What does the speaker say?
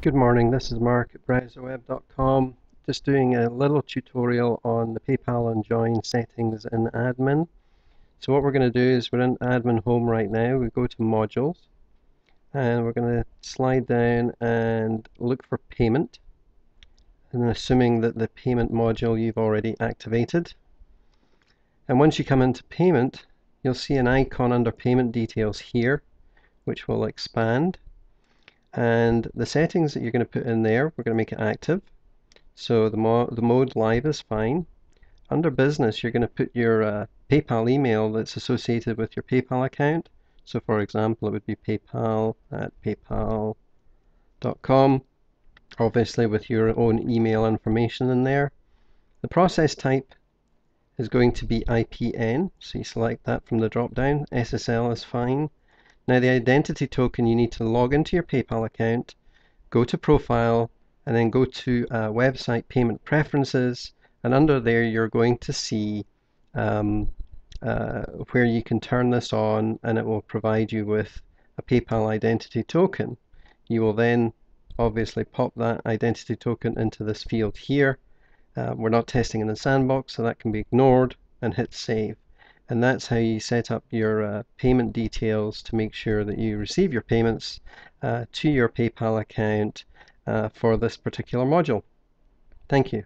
Good morning, this is Mark at browserweb.com just doing a little tutorial on the PayPal on Join settings in admin. So what we're going to do is we're in admin home right now, we go to modules and we're going to slide down and look for payment and assuming that the payment module you've already activated. And once you come into payment you'll see an icon under payment details here which will expand and the settings that you're going to put in there, we're going to make it active. So the, mo the mode live is fine. Under business, you're going to put your uh, PayPal email that's associated with your PayPal account. So for example, it would be paypal at paypal.com, obviously with your own email information in there. The process type is going to be IPN, so you select that from the drop down. SSL is fine. Now the identity token you need to log into your PayPal account, go to profile and then go to uh, website payment preferences and under there you're going to see um, uh, where you can turn this on and it will provide you with a PayPal identity token. You will then obviously pop that identity token into this field here. Uh, we're not testing in the sandbox so that can be ignored and hit save and that's how you set up your uh, payment details to make sure that you receive your payments uh, to your PayPal account uh, for this particular module. Thank you.